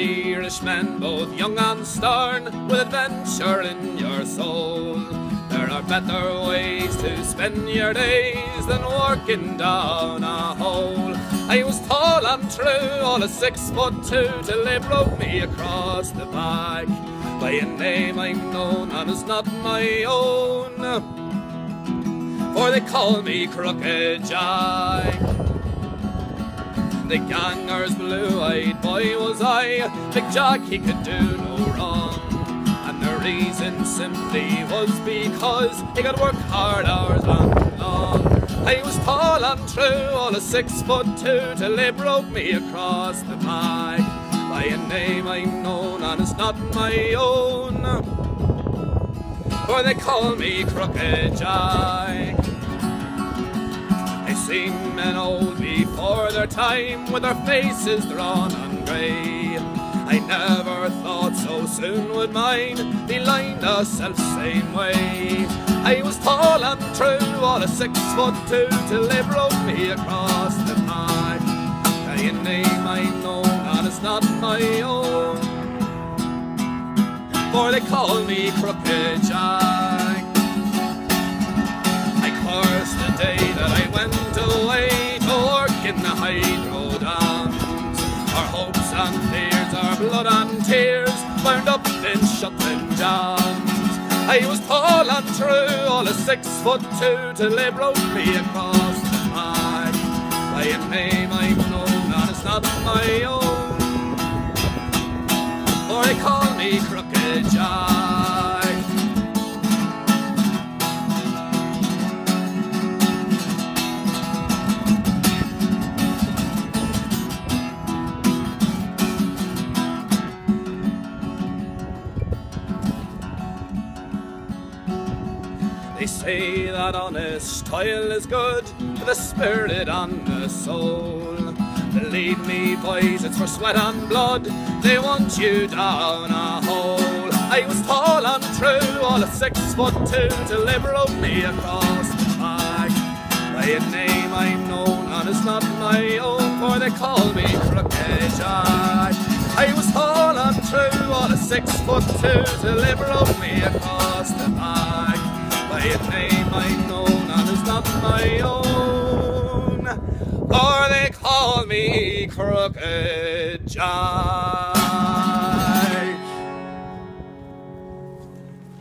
Irishmen, both young and stern, with adventure in your soul. There are better ways to spend your days than working down a hole. I was tall and true, all of six foot two, till they broke me across the back. By a name I'm known and it's not my own, for they call me Crooked Jack. The ganger's blue-eyed boy was I, Big Jack he could do no wrong. And the reason simply was because he could work hard hours and long. I was tall and true, all of six foot two, till they broke me across the back. By a name I'm known and it's not my own, for they call me Crooked Jack. Their time with their faces drawn and grey. I never thought so soon would mine be lined the self same way. I was tall and true, all of six foot two, till they broke me across the pack. By a name I know and it's not my own, for they call me Crooked Jack. In the hydro dams. Our hopes and fears, our blood and tears, bound up in shutting jams. I was tall and true, all of six foot two, till they broke me across the. By a name I'm known, and it's not my own, for they call me Crooked Jack. They say that honest toil is good for the spirit and the soul. Believe me, boys, it's for sweat and blood. They want you down a hole. I was tall and true, all of six foot two, till they me across the back. By a name I'm known, and it's not my own, for they call me Crooked Jack. I was tall and true, all of six foot two, till they me across the back by a name I know and it's not my own, or they call me Crooked John.